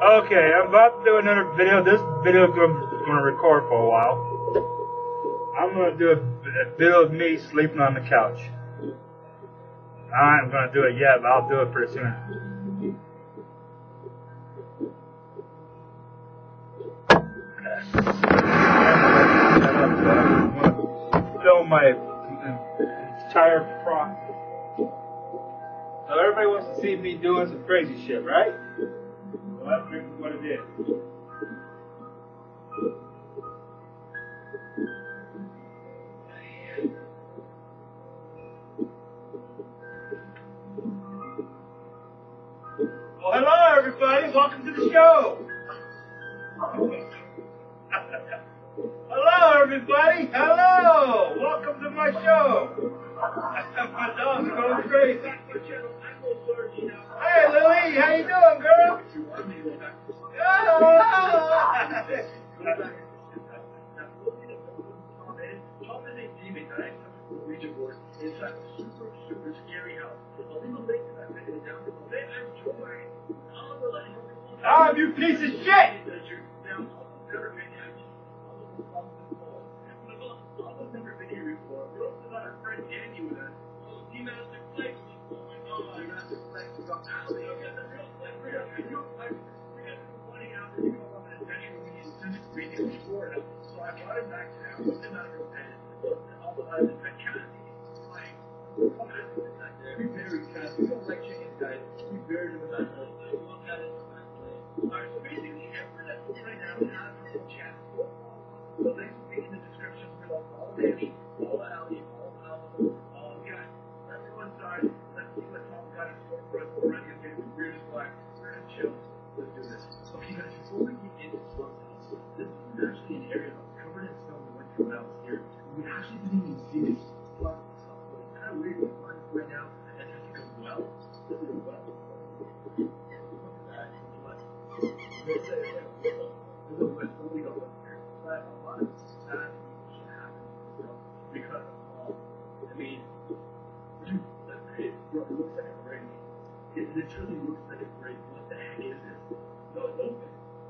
Okay, I'm about to do another video. This video is going to record for a while. I'm going to do a, video of me sleeping on the couch. I'm going to do it yet, but I'll do it pretty soon. Film my entire process. So everybody wants to see me doing some crazy shit, right? So that fixes what it is. Well, hello everybody, welcome to the show. hello everybody, hello, welcome to my show. my dog's going crazy. Hey Lily, how you doing, girl? up, you piece of shit!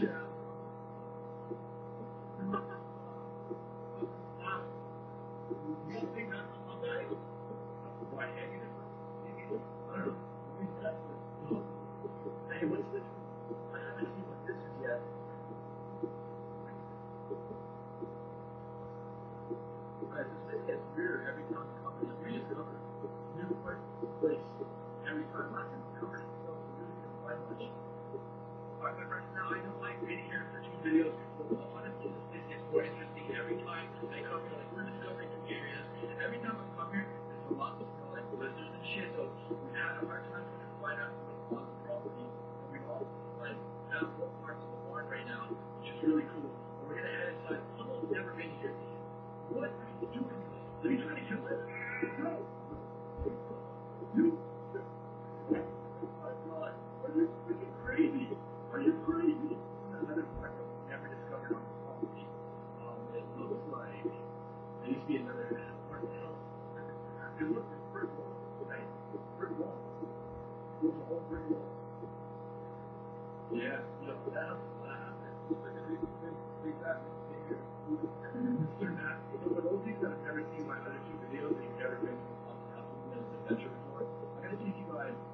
Yeah. Thank guys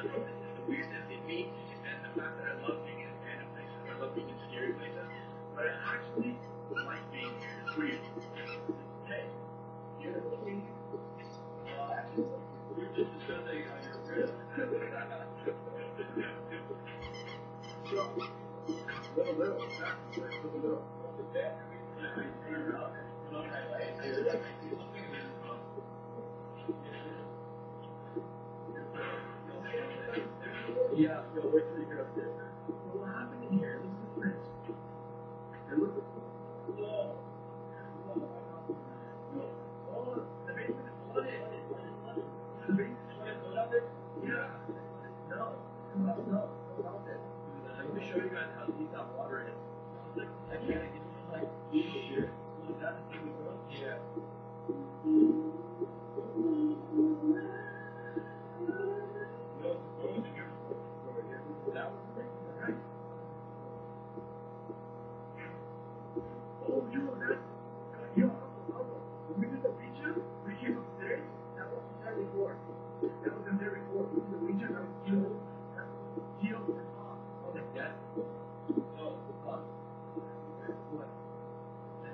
The weirdness in me and the fact that I love being in random places. I love being in scary places. But I actually like being weird. Hey, you're looking. Well, you're just discussing how you're weird. so, little, little, exactly. Little, little. Little, little. I can't. It's like,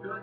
What?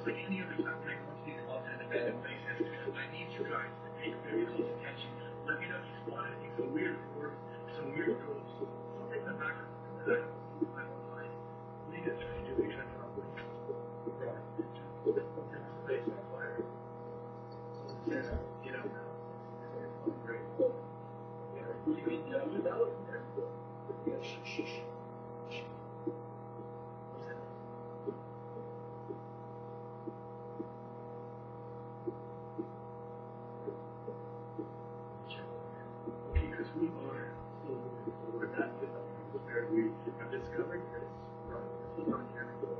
Like any Virginia is not bankruptcy law on an amendment places, I need you guys to pay very close attention. Let me know if you want anything so weird or some weird rules. Something that not good. I don't mind. We just to do each other up with space on fire. Yeah, you know, it's great. Yeah, you mean, yeah, that was great. Yeah, shh, shh, shh. discovered this.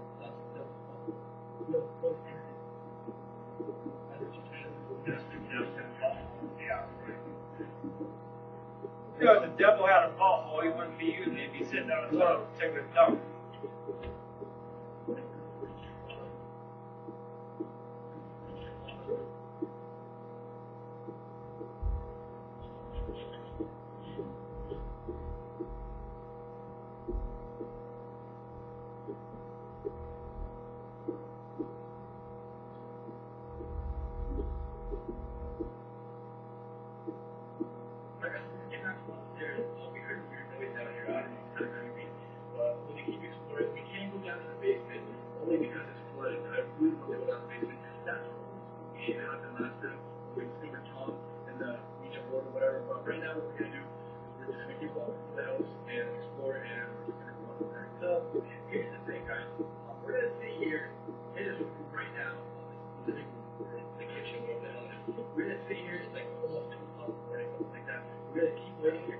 You know, if the devil had a ball he wouldn't be using it. He'd be sitting on his own, taking a dump. Here's the thing, guys. We're gonna sit here. It is right now. The kitchen. We're gonna sit here. It's like almost two o'clock morning, like that. We're gonna keep waiting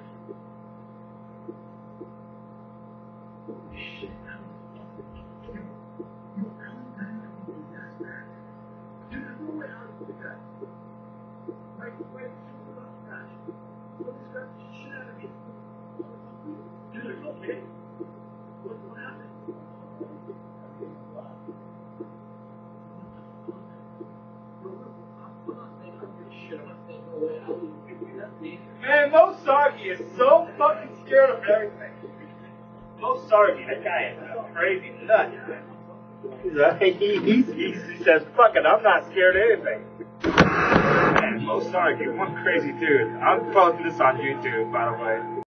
Man, Mo Sargi is so fucking scared of everything. Mo Sargi, that guy is crazy nut. He's a, he, he, he, he says, fuck it, I'm not scared of anything. Man, Mo Sargi, one crazy dude. I'm posting this on YouTube, by the way.